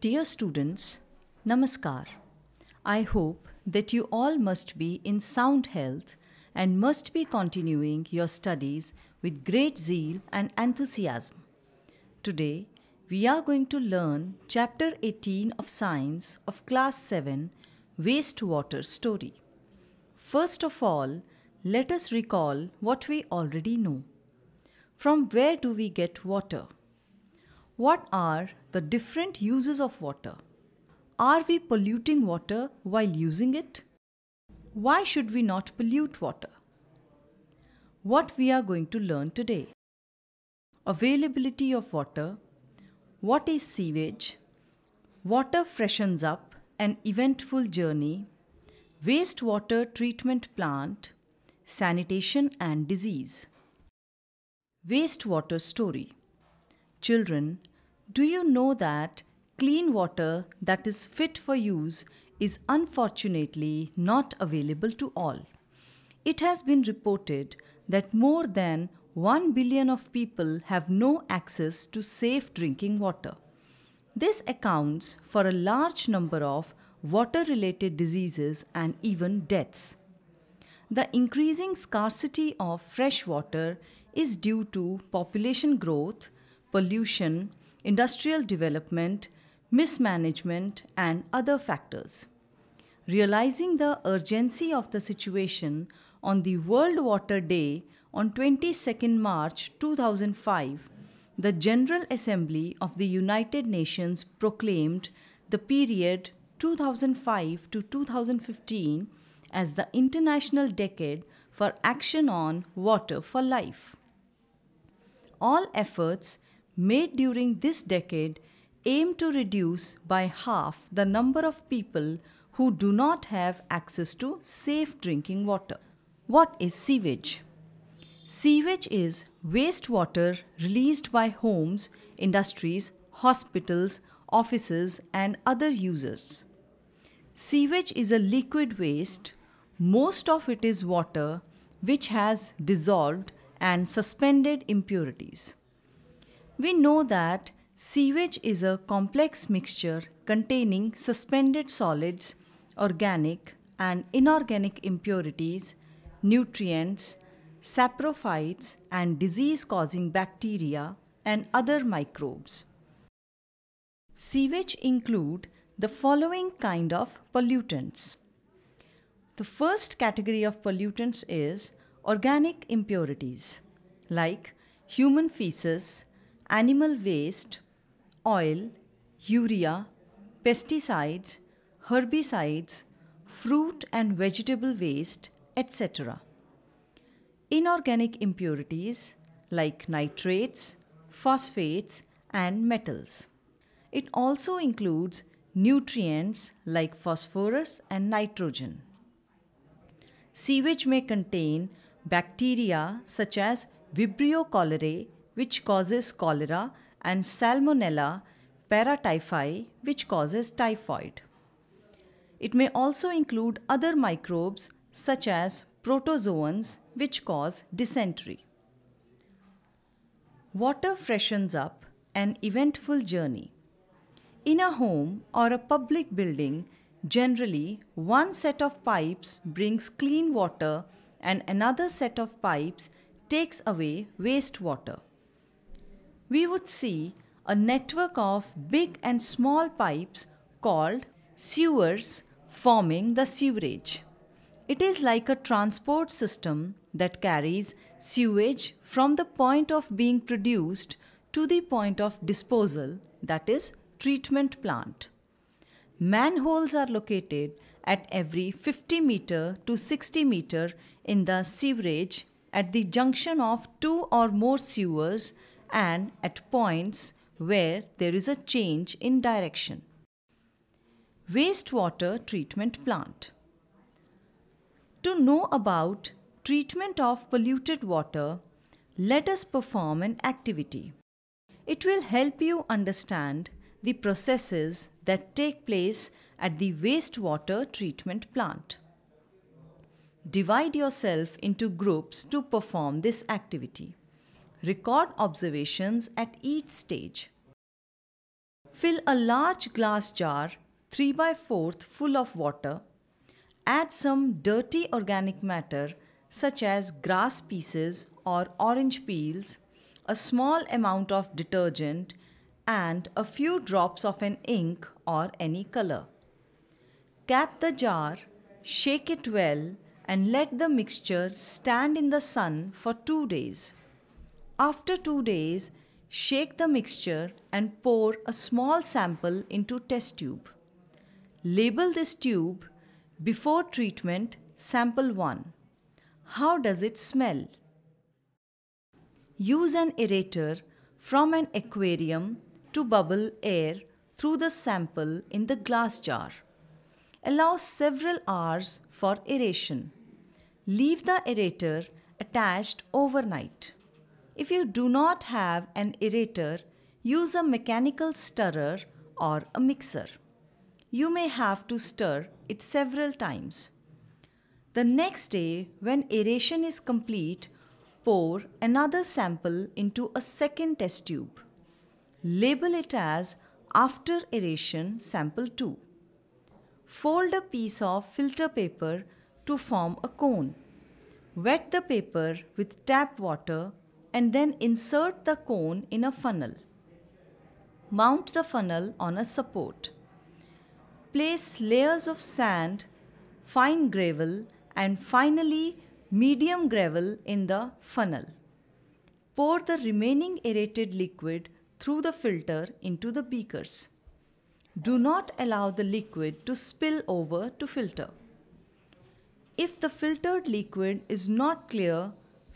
Dear students, Namaskar. I hope that you all must be in sound health and must be continuing your studies with great zeal and enthusiasm. Today, we are going to learn Chapter 18 of Science of Class 7 Wastewater Story. First of all, let us recall what we already know. From where do we get water? What are the different uses of water? Are we polluting water while using it? Why should we not pollute water? What we are going to learn today. Availability of water. What is sewage? Water freshens up an eventful journey. Wastewater treatment plant. Sanitation and disease. Wastewater story. Children, do you know that clean water that is fit for use is unfortunately not available to all? It has been reported that more than 1 billion of people have no access to safe drinking water. This accounts for a large number of water related diseases and even deaths. The increasing scarcity of fresh water is due to population growth, pollution, industrial development, mismanagement, and other factors. Realizing the urgency of the situation on the World Water Day on 22nd March 2005, the General Assembly of the United Nations proclaimed the period 2005 to 2015 as the International Decade for Action on Water for Life. All efforts made during this decade aim to reduce by half the number of people who do not have access to safe drinking water. What is sewage? Sewage is wastewater released by homes, industries, hospitals, offices, and other users. Sewage is a liquid waste. Most of it is water which has dissolved and suspended impurities. We know that sewage is a complex mixture containing suspended solids, organic and inorganic impurities, nutrients, saprophytes, and disease causing bacteria and other microbes. Sewage include the following kind of pollutants. The first category of pollutants is organic impurities like human feces, animal waste, oil, urea, pesticides, herbicides, fruit and vegetable waste, etc. Inorganic impurities like nitrates, phosphates, and metals. It also includes nutrients like phosphorus and nitrogen. Sewage may contain bacteria such as Vibrio cholerae, which causes cholera, and Salmonella paratyphi, which causes typhoid. It may also include other microbes such as protozoans, which cause dysentery. Water freshens up an eventful journey. In a home or a public building, generally one set of pipes brings clean water and another set of pipes takes away wastewater. We would see a network of big and small pipes called sewers forming the sewerage. It is like a transport system that carries sewage from the point of being produced to the point of disposal, that is, treatment plant. Manholes are located at every 50 meter to 60 meter in the sewerage at the junction of two or more sewers and at points where there is a change in direction. Wastewater treatment plant. To know about treatment of polluted water, let us perform an activity. It will help you understand the processes that take place at the wastewater treatment plant. Divide yourself into groups to perform this activity. Record observations at each stage. Fill a large glass jar 3 by 4th full of water. Add some dirty organic matter such as grass pieces or orange peels, a small amount of detergent, and a few drops of an ink or any color. Cap the jar, shake it well, and let the mixture stand in the sun for two days. After two days, shake the mixture and pour a small sample into test tube. Label this tube before treatment sample 1. How does it smell? Use an aerator from an aquarium to bubble air through the sample in the glass jar. Allow several hours for aeration. Leave the aerator attached overnight. If you do not have an aerator, use a mechanical stirrer or a mixer. You may have to stir it several times. The next day, when aeration is complete, pour another sample into a second test tube. Label it as after aeration sample 2. Fold a piece of filter paper to form a cone. Wet the paper with tap water and then insert the cone in a funnel. Mount the funnel on a support. Place layers of sand, fine gravel and finally medium gravel in the funnel. Pour the remaining aerated liquid through the filter into the beakers. Do not allow the liquid to spill over to filter. If the filtered liquid is not clear,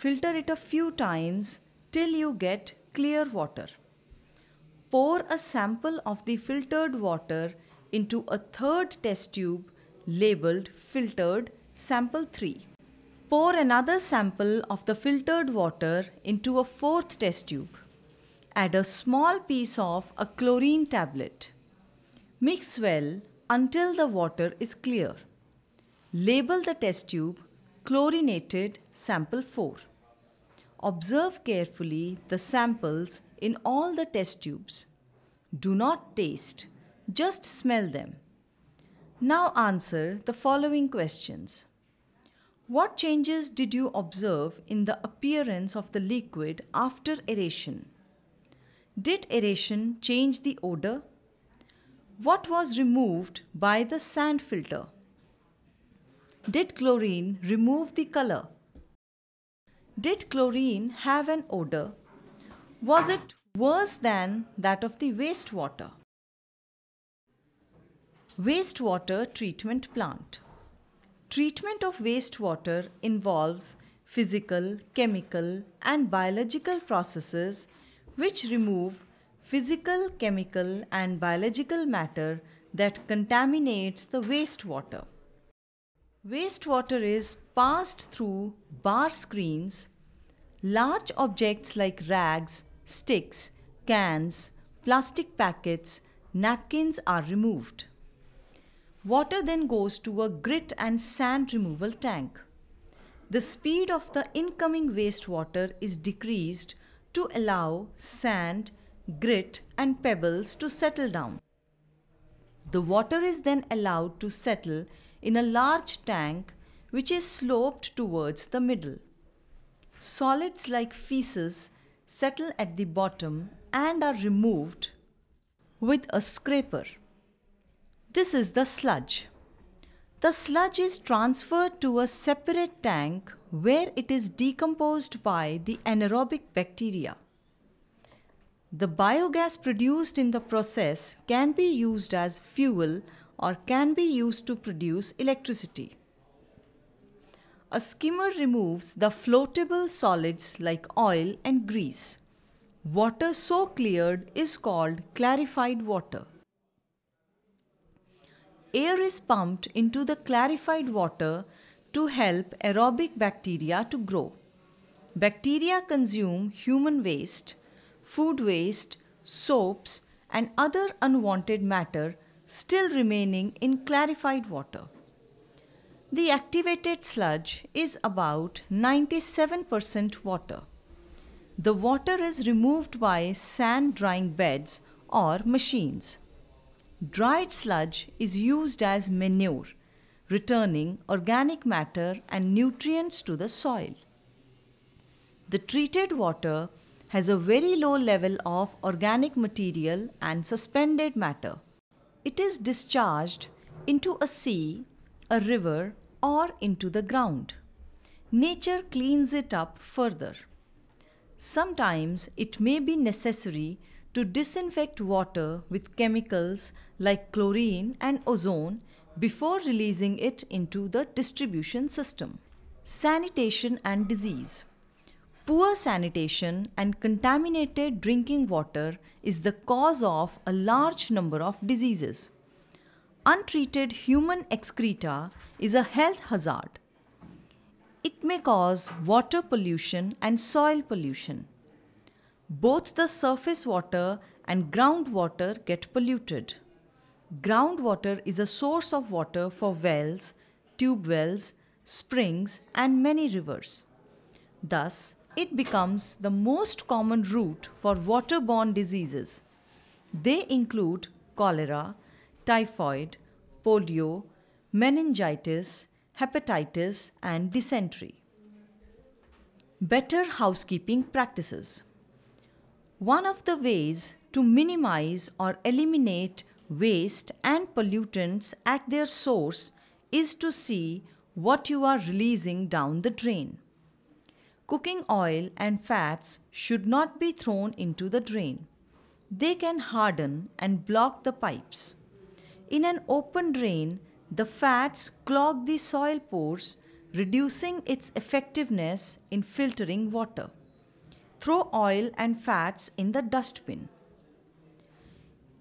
Filter it a few times till you get clear water. Pour a sample of the filtered water into a third test tube labeled filtered sample 3. Pour another sample of the filtered water into a fourth test tube. Add a small piece of a chlorine tablet. Mix well until the water is clear. Label the test tube chlorinated sample 4. Observe carefully the samples in all the test tubes. Do not taste, just smell them. Now answer the following questions. What changes did you observe in the appearance of the liquid after aeration? Did aeration change the odor? What was removed by the sand filter? Did chlorine remove the color? Did chlorine have an odor? Was it worse than that of the wastewater? Wastewater treatment plant. Treatment of wastewater involves physical, chemical, and biological processes which remove physical, chemical, and biological matter that contaminates the wastewater. Wastewater is passed through bar screens. Large objects like rags, sticks, cans, plastic packets, napkins are removed. Water then goes to a grit and sand removal tank. The speed of the incoming wastewater is decreased to allow sand, grit, and pebbles to settle down. The water is then allowed to settle in a large tank which is sloped towards the middle. Solids like feces settle at the bottom and are removed with a scraper. This is the sludge. The sludge is transferred to a separate tank where it is decomposed by the anaerobic bacteria. The biogas produced in the process can be used as fuel or can be used to produce electricity. A skimmer removes the floatable solids like oil and grease. Water so cleared is called clarified water. Air is pumped into the clarified water to help aerobic bacteria to grow. Bacteria consume human waste, food waste, soaps, and other unwanted matter still remaining in clarified water. The activated sludge is about 97% water. The water is removed by sand drying beds or machines. Dried sludge is used as manure, returning organic matter and nutrients to the soil. The treated water has a very low level of organic material and suspended matter. It is discharged into a sea, a river, or into the ground. Nature cleans it up further. Sometimes it may be necessary to disinfect water with chemicals like chlorine and ozone before releasing it into the distribution system. Sanitation and disease. Poor sanitation and contaminated drinking water is the cause of a large number of diseases. Untreated human excreta is a health hazard. It may cause water pollution and soil pollution. Both the surface water and groundwater get polluted. Groundwater is a source of water for wells, tube wells, springs, and many rivers. Thus, it becomes the most common route for waterborne diseases. They include cholera, typhoid, polio, meningitis, hepatitis, and dysentery. Better housekeeping practices. One of the ways to minimize or eliminate waste and pollutants at their source is to see what you are releasing down the drain. Cooking oil and fats should not be thrown into the drain. They can harden and block the pipes. In an open drain, the fats clog the soil pores, reducing its effectiveness in filtering water. Throw oil and fats in the dustbin.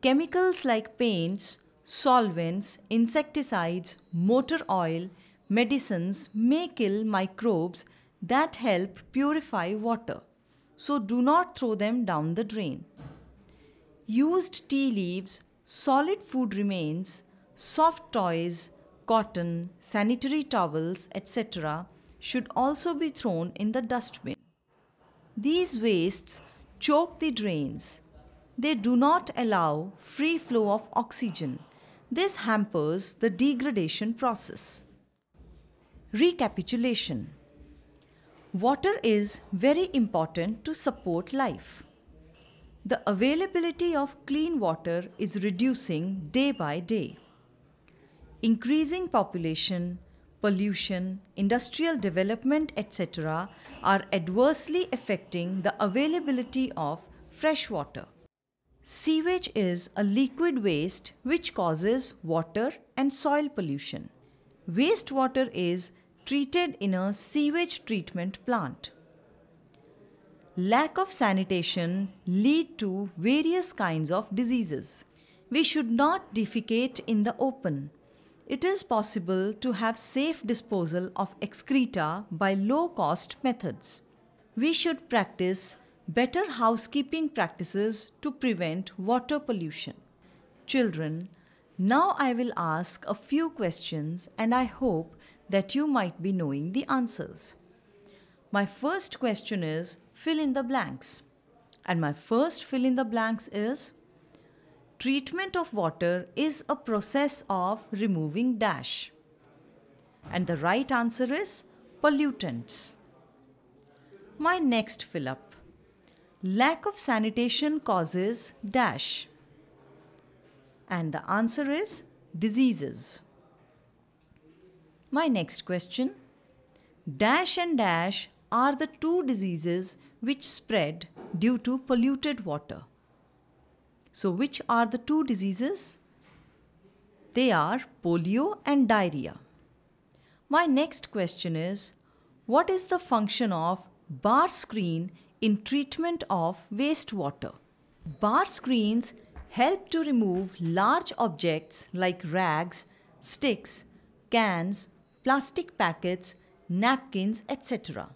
Chemicals like paints, solvents, insecticides, motor oil, medicines may kill microbes that help purify water, so do not throw them down the drain. Used tea leaves, solid food remains, soft toys, cotton, sanitary towels, etc., should also be thrown in the dustbin. These wastes choke the drains. They do not allow free flow of oxygen. This hampers the degradation process. Recapitulation Water is very important to support life. The availability of clean water is reducing day by day. Increasing population, pollution, industrial development, etc., are adversely affecting the availability of fresh water. Sewage is a liquid waste which causes water and soil pollution. Wastewater is treated in a sewage treatment plant. Lack of sanitation lead to various kinds of diseases. We should not defecate in the open. It is possible to have safe disposal of excreta by low cost methods. We should practice better housekeeping practices to prevent water pollution. Children, now I will ask a few questions and I hope that you might be knowing the answers. My first question is fill in the blanks. And my first fill in the blanks is treatment of water is a process of removing dash. And the right answer is pollutants. My next fill up lack of sanitation causes dash. And the answer is diseases. My next question Dash and Dash are the two diseases which spread due to polluted water. So, which are the two diseases? They are polio and diarrhea. My next question is What is the function of bar screen in treatment of wastewater? Bar screens help to remove large objects like rags, sticks, cans, plastic packets, napkins, etc.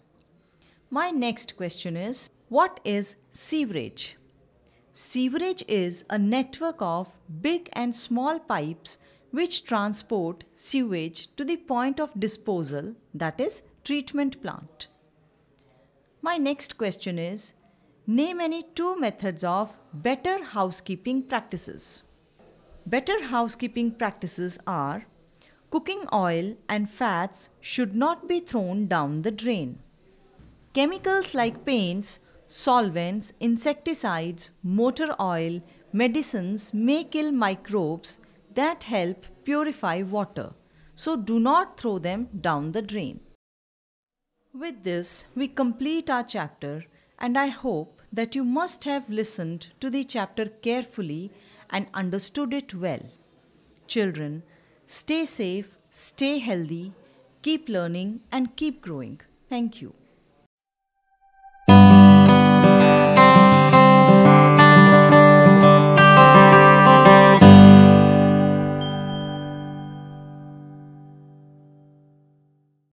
My next question is What is sewerage? Sewerage is a network of big and small pipes which transport sewage to the point of disposal, that is, treatment plant. My next question is Name any two methods of better housekeeping practices. Better housekeeping practices are cooking oil and fats should not be thrown down the drain. Chemicals like paints, solvents, insecticides, motor oil, medicines may kill microbes that help purify water, so do not throw them down the drain. With this, we complete our chapter, and I hope that you must have listened to the chapter carefully and understood it well. Children, stay safe, stay healthy, keep learning, and keep growing. Thank you.